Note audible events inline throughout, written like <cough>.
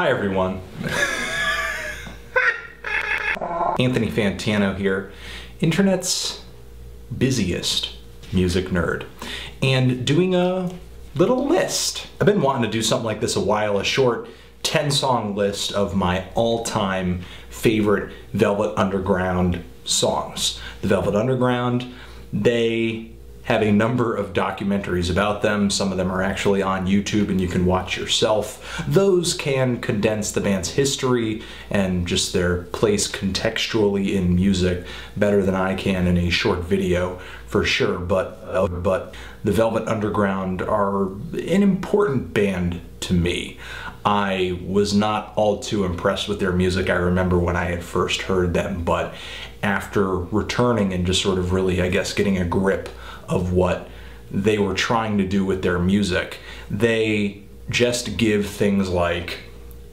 Hi everyone. Anthony Fantano here, internet's busiest music nerd, and doing a little list. I've been wanting to do something like this a while, a short 10 song list of my all-time favorite Velvet Underground songs. The Velvet Underground, they have a number of documentaries about them. Some of them are actually on YouTube and you can watch yourself. Those can condense the band's history and just their place contextually in music better than I can in a short video for sure. But, uh, but the Velvet Underground are an important band to me. I was not all too impressed with their music. I remember when I had first heard them, but after returning and just sort of really, I guess, getting a grip of what they were trying to do with their music. They just give things like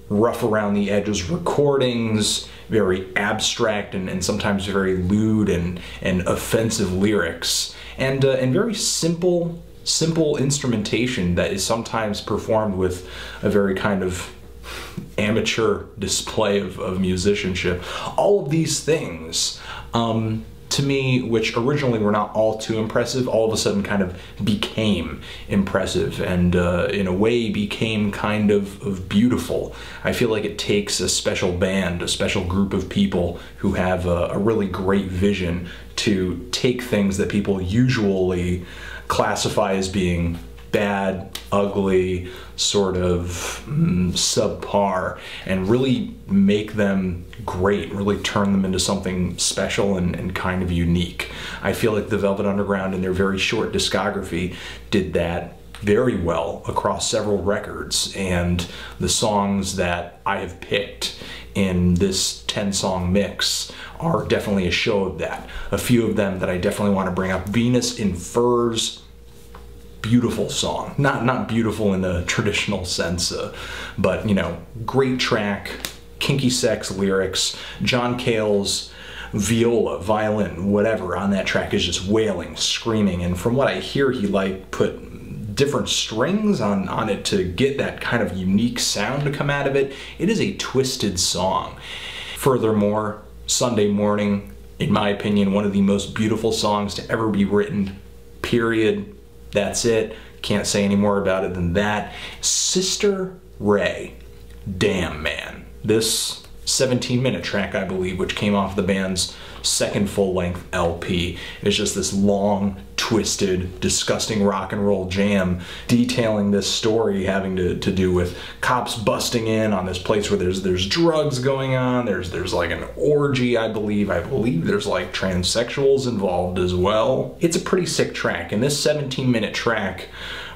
rough around the edges recordings, very abstract and, and sometimes very lewd and, and offensive lyrics, and, uh, and very simple, simple instrumentation that is sometimes performed with a very kind of amateur display of, of musicianship. All of these things um, to me, which originally were not all too impressive, all of a sudden kind of became impressive and uh, in a way became kind of, of beautiful. I feel like it takes a special band, a special group of people who have a, a really great vision to take things that people usually classify as being bad, ugly, sort of mm, subpar, and really make them great, really turn them into something special and, and kind of unique. I feel like the Velvet Underground in their very short discography did that very well across several records and the songs that I have picked in this 10 song mix are definitely a show of that. A few of them that I definitely want to bring up. Venus in Furs, beautiful song. Not not beautiful in the traditional sense, uh, but you know, great track, kinky sex lyrics. John Cale's viola, violin, whatever on that track is just wailing, screaming, and from what I hear, he like put different strings on, on it to get that kind of unique sound to come out of it. It is a twisted song. Furthermore, Sunday Morning, in my opinion, one of the most beautiful songs to ever be written, period. That's it. Can't say any more about it than that. Sister Ray, damn man. This 17 minute track, I believe, which came off the band's second full length LP, is just this long, twisted, disgusting rock and roll jam detailing this story having to, to do with cops busting in on this place where there's there's drugs going on, there's there's like an orgy, I believe. I believe there's like transsexuals involved as well. It's a pretty sick track, and this 17 minute track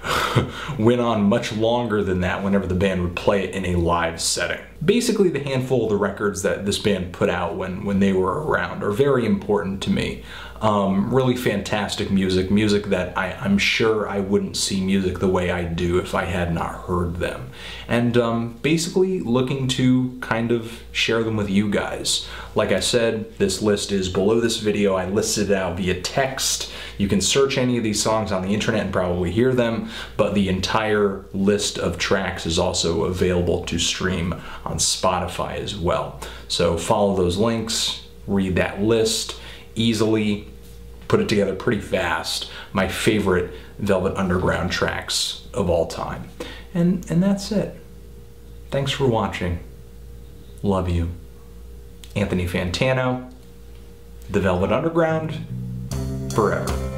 <laughs> went on much longer than that whenever the band would play it in a live setting. Basically, the handful of the records that this band put out when, when they were around are very important to me. Um, really fantastic music, music that I, am sure I wouldn't see music the way I do if I had not heard them. And um, basically looking to kind of share them with you guys. Like I said, this list is below this video. I listed it out via text. You can search any of these songs on the internet and probably hear them, but the entire list of tracks is also available to stream on Spotify as well. So follow those links, read that list easily, put it together pretty fast. My favorite Velvet Underground tracks of all time. And, and that's it. Thanks for watching. Love you. Anthony Fantano, The Velvet Underground, forever.